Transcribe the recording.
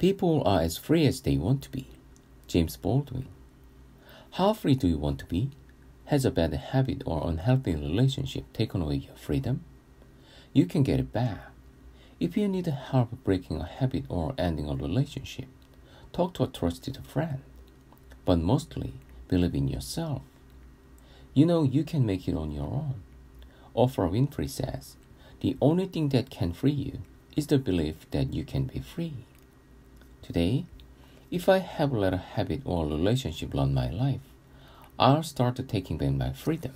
People are as free as they want to be. James Baldwin. How free do you want to be? Has a bad habit or unhealthy relationship taken away your freedom? You can get it back. If you need help breaking a habit or ending a relationship, talk to a trusted friend. But mostly, believe in yourself. You know you can make it on your own. Oprah Winfrey says, the only thing that can free you is the belief that you can be free. Today, if I have let a habit or relationship run my life, I'll start taking back my freedom.